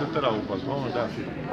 Você terá o Teraúpas, vamos.